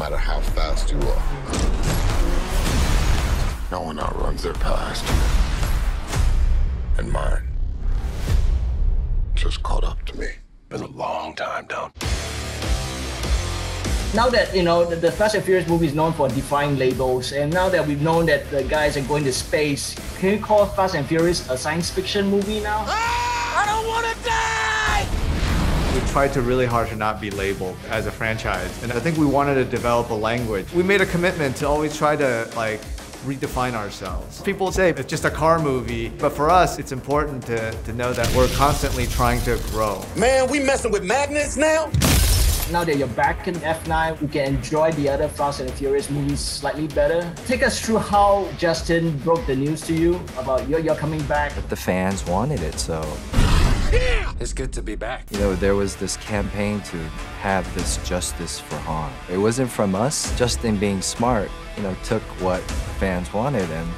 matter how fast you are. No one outruns their past. And mine just caught up to me. Been a long time, Dom. Now that you know the, the Fast and Furious movie is known for defying labels, and now that we've known that the guys are going to space, can you call Fast and Furious a science fiction movie now? I tried to really hard to not be labeled as a franchise, and I think we wanted to develop a language. We made a commitment to always try to like redefine ourselves. People say it's just a car movie, but for us, it's important to, to know that we're constantly trying to grow. Man, we messing with magnets now? Now that you're back in F9, you can enjoy the other Fast and Furious movies slightly better. Take us through how Justin broke the news to you about you're, you're coming back. The fans wanted it, so It's good to be back. you know there was this campaign to have this justice for Han. It wasn't from us. Justin being smart, you know, took what fans wanted and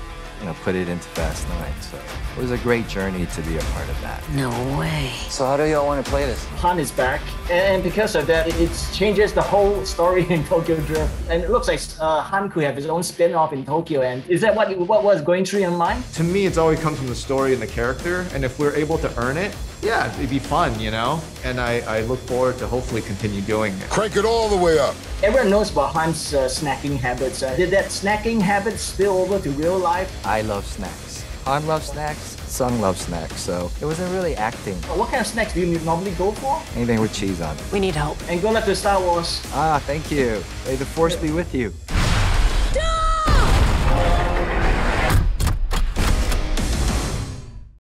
you know put it into Fast Nine. So it was a great journey to be a part of that. No way. So how do y'all want to play this? Han is back, and because of that, it, it changes the whole story in Tokyo Drift. And it looks like uh, Han could have his own spin-off in Tokyo. And is that what what was going through your mind? To me, it's always come from the story and the character, and if we're able to earn it, yeah, it'd be fun, you know? And I, I look forward to hopefully continue doing it. Crank it all the way up. Everyone knows about Han's uh, snacking habits. Uh, did that snacking habit spill over to real life? I love snacks. Han loves snacks. Sung loves snacks. So it wasn't really acting. What kind of snacks do you normally go for? Anything with cheese on it. We need help. And good luck to Star Wars. Ah, thank you. May the force be with you.